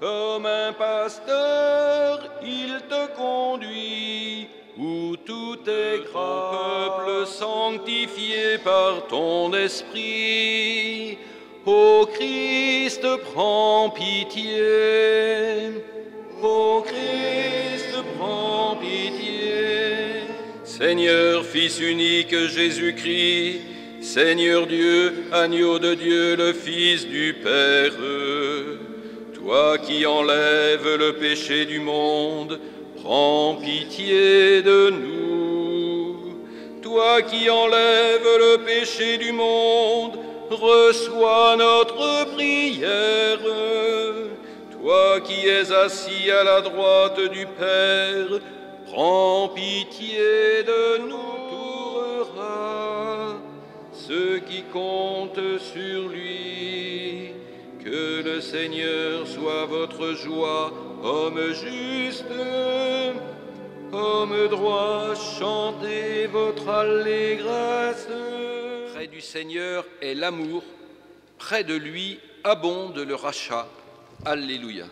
Comme un pasteur, il te conduit où tout est grand peuple sanctifié par ton esprit. Ô Christ, prends pitié. Ô Christ, prends pitié. Seigneur, Fils unique Jésus-Christ, Seigneur Dieu, agneau de Dieu, le Fils du Père, toi qui enlèves le péché du monde, prends pitié de nous. Toi qui enlèves le péché du monde, reçois notre prière. Toi qui es assis à la droite du Père, prends pitié de nous. Ceux qui comptent sur lui, que le Seigneur soit votre joie, homme juste, homme droit, chantez votre allégresse. Près du Seigneur est l'amour, près de lui abonde le rachat. Alléluia.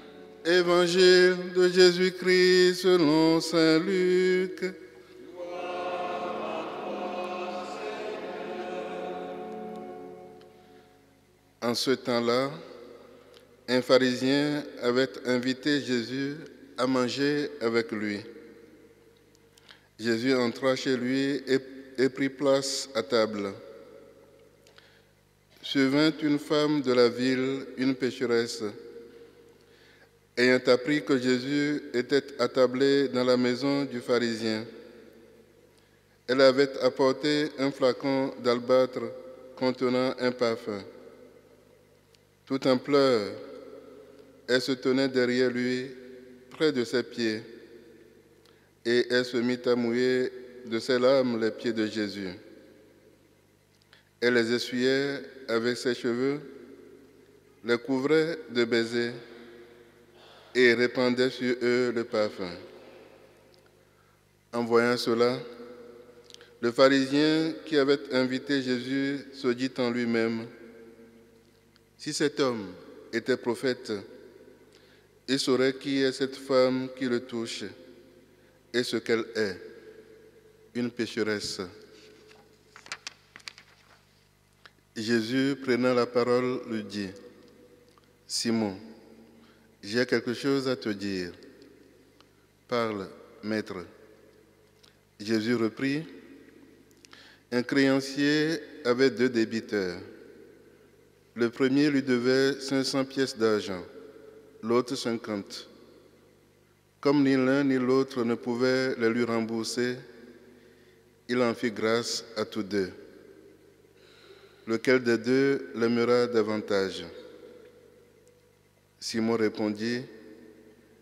Évangile de Jésus-Christ selon Saint Luc. En ce temps-là, un pharisien avait invité Jésus à manger avec lui. Jésus entra chez lui et, prit place à table. Survint une femme de la ville, une pécheresse. Ayant appris que Jésus était attablé dans la maison du pharisien, elle avait apporté un flacon d'albâtre contenant un parfum. Tout en pleurs, elle se tenait derrière lui, près de ses pieds, et elle se mit à mouiller de ses larmes les pieds de Jésus. Elle les essuyait avec ses cheveux, les couvrait de baisers et répandait sur eux le parfum. En voyant cela, le pharisien qui avait invité Jésus se dit en lui-même, si cet homme était prophète, il saurait qui est cette femme qui le touche et ce qu'elle est, une pécheresse. Jésus, prenant la parole, lui dit, Simon, j'ai quelque chose à te dire. Parle, maître. Jésus reprit, un créancier avait deux débiteurs. Le premier lui devait 500 pièces d'argent, l'autre 50. Comme ni l'un ni l'autre ne pouvaient les lui rembourser, il en fit grâce à tous deux. Lequel des deux l'aimera davantage Simon répondit,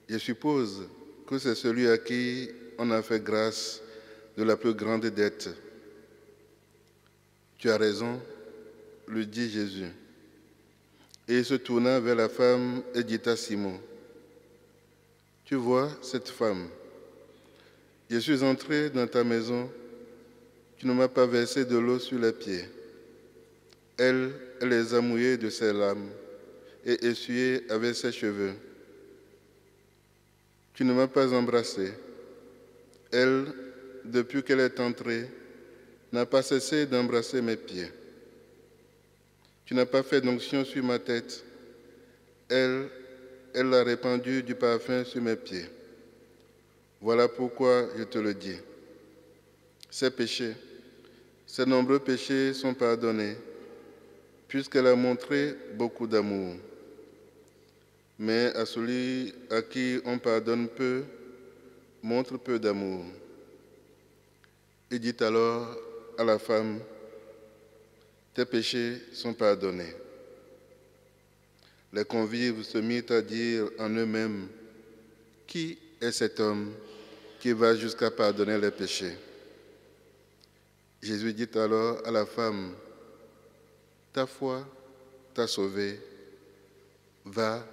Je suppose que c'est celui à qui on a fait grâce de la plus grande dette. Tu as raison, lui dit Jésus. Et se tourna vers la femme et dit à Simon, Tu vois cette femme, je suis entré dans ta maison, tu ne m'as pas versé de l'eau sur les pieds. Elle, elle les a mouillés de ses larmes et essuyés avec ses cheveux. Tu ne m'as pas embrassé. Elle, depuis qu'elle est entrée, n'a pas cessé d'embrasser mes pieds. Tu n'as pas fait d'onction sur ma tête. Elle, elle a répandu du parfum sur mes pieds. Voilà pourquoi je te le dis. Ses péchés, ses nombreux péchés sont pardonnés, puisqu'elle a montré beaucoup d'amour. Mais à celui à qui on pardonne peu, montre peu d'amour. Il dit alors à la femme, tes péchés sont pardonnés. Les convives se mirent à dire en eux-mêmes, qui est cet homme qui va jusqu'à pardonner les péchés? Jésus dit alors à la femme, ta foi t'a sauvé, va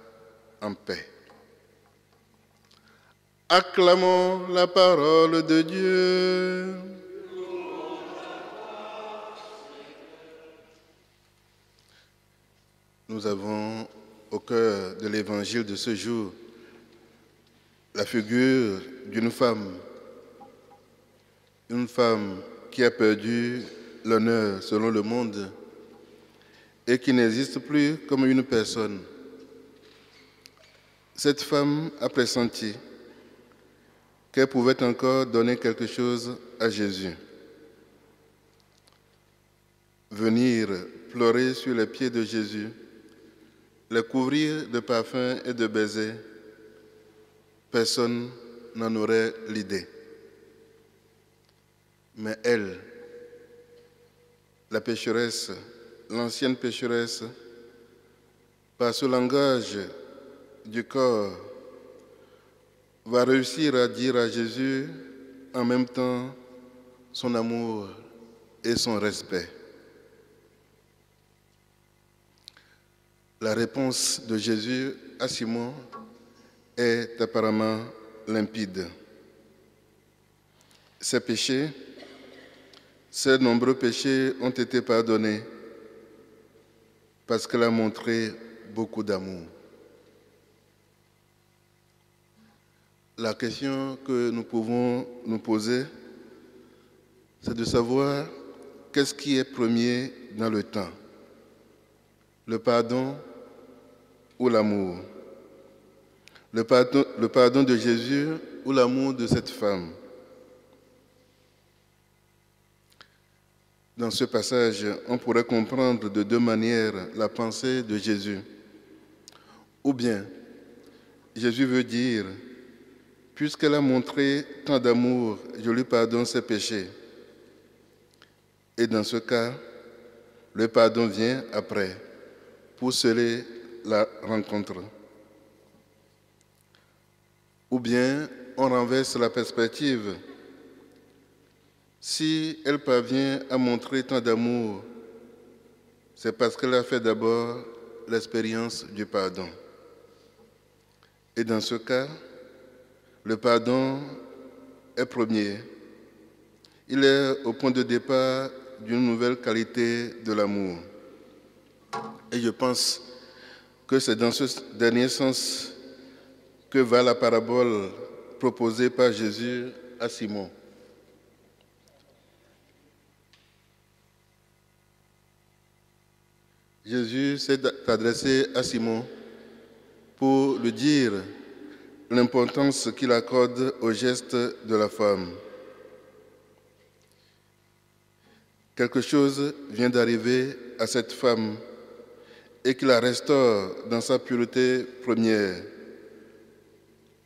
en paix. Acclamons la parole de Dieu. Nous avons au cœur de l'évangile de ce jour la figure d'une femme, une femme qui a perdu l'honneur selon le monde et qui n'existe plus comme une personne. Cette femme a pressenti qu'elle pouvait encore donner quelque chose à Jésus. Venir pleurer sur les pieds de Jésus, les couvrir de parfums et de baisers, personne n'en aurait l'idée. Mais elle, la pécheresse, l'ancienne pécheresse, par ce langage du corps, va réussir à dire à Jésus en même temps son amour et son respect. La réponse de Jésus à Simon est apparemment limpide. Ses péchés, ses nombreux péchés ont été pardonnés parce qu'elle a montré beaucoup d'amour. La question que nous pouvons nous poser, c'est de savoir qu'est-ce qui est premier dans le temps, le pardon ou l'amour, le pardon, le pardon de Jésus ou l'amour de cette femme. Dans ce passage, on pourrait comprendre de deux manières la pensée de Jésus. Ou bien, Jésus veut dire, puisqu'elle a montré tant d'amour, je lui pardonne ses péchés. Et dans ce cas, le pardon vient après, pour sceller la rencontre. Ou bien, on renverse la perspective. Si elle parvient à montrer tant d'amour, c'est parce qu'elle a fait d'abord l'expérience du pardon. Et dans ce cas, le pardon est premier. Il est au point de départ d'une nouvelle qualité de l'amour. Et je pense que c'est dans ce dernier sens que va la parabole proposée par Jésus à Simon. Jésus s'est adressé à Simon pour lui dire l'importance qu'il accorde au geste de la femme. Quelque chose vient d'arriver à cette femme et qui la restaure dans sa pureté première,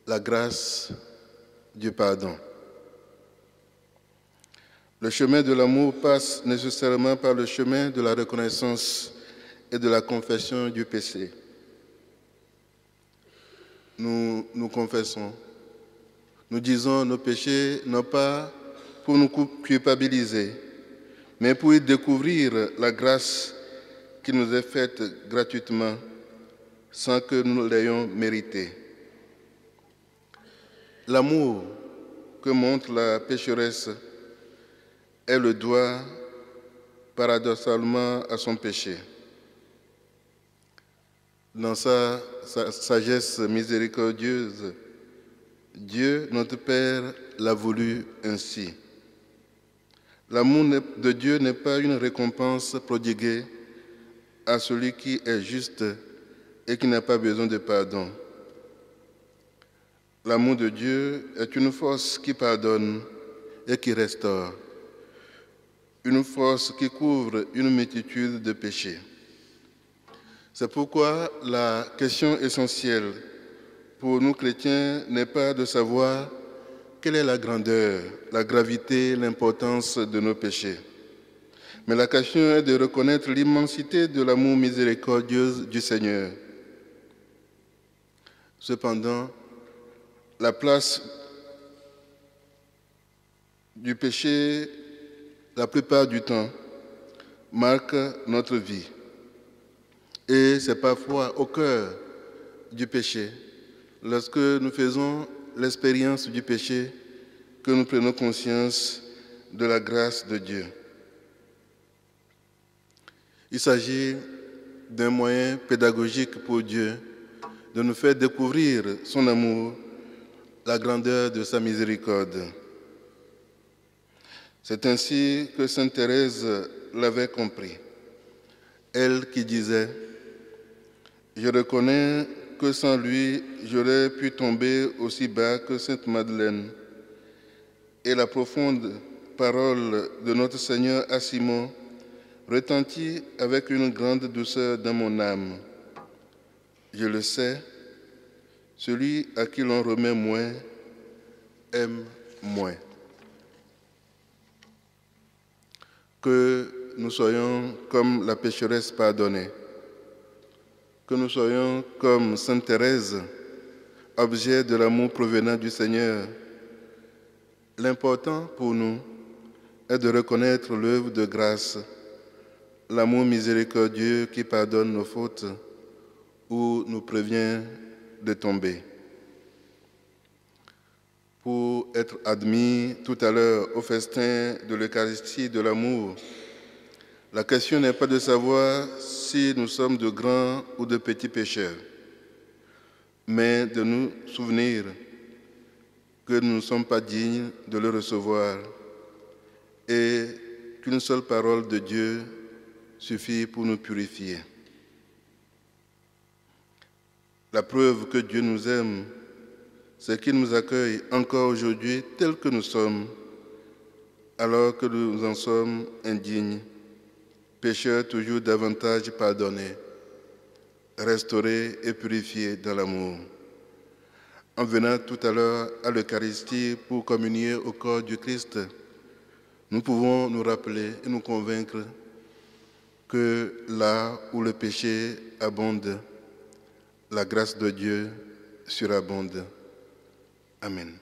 la grâce du pardon. Le chemin de l'amour passe nécessairement par le chemin de la reconnaissance et de la confession du péché. Nous nous confessons. Nous disons nos péchés non pas pour nous culpabiliser, mais pour y découvrir la grâce qui nous est faite gratuitement sans que nous l'ayons mérité. L'amour que montre la pécheresse, elle le doit paradoxalement à son péché. Dans sa, sa sagesse miséricordieuse, Dieu, notre Père, l'a voulu ainsi. L'amour de Dieu n'est pas une récompense prodiguée à celui qui est juste et qui n'a pas besoin de pardon. L'amour de Dieu est une force qui pardonne et qui restaure, une force qui couvre une multitude de péchés. C'est pourquoi la question essentielle pour nous chrétiens n'est pas de savoir quelle est la grandeur, la gravité, l'importance de nos péchés. Mais la question est de reconnaître l'immensité de l'amour miséricordieux du Seigneur. Cependant, la place du péché, la plupart du temps, marque notre vie. Et c'est parfois au cœur du péché, lorsque nous faisons l'expérience du péché, que nous prenons conscience de la grâce de Dieu. Il s'agit d'un moyen pédagogique pour Dieu de nous faire découvrir son amour, la grandeur de sa miséricorde. C'est ainsi que Sainte Thérèse l'avait compris. Elle qui disait, Je reconnais que sans lui, j'aurais pu tomber aussi bas que Sainte Madeleine. Et la profonde parole de notre Seigneur à Simon retentit avec une grande douceur dans mon âme. Je le sais, celui à qui l'on remet moins aime moins. Que nous soyons comme la pécheresse pardonnée, que nous soyons comme Sainte Thérèse, objet de l'amour provenant du Seigneur. L'important pour nous est de reconnaître l'œuvre de grâce, l'amour miséricordieux qui pardonne nos fautes ou nous prévient de tomber. Pour être admis tout à l'heure au festin de l'Eucharistie de l'amour, la question n'est pas de savoir si nous sommes de grands ou de petits pécheurs, mais de nous souvenir que nous ne sommes pas dignes de le recevoir et qu'une seule parole de Dieu suffit pour nous purifier. La preuve que Dieu nous aime, c'est qu'il nous accueille encore aujourd'hui tels que nous sommes, alors que nous en sommes indignes, pécheurs toujours davantage pardonnés, restaurés et purifiés dans l'amour. En venant tout à l'heure à l'Eucharistie pour communier au corps du Christ, nous pouvons nous rappeler et nous convaincre que là où le péché abonde, la grâce de Dieu surabonde. Amen.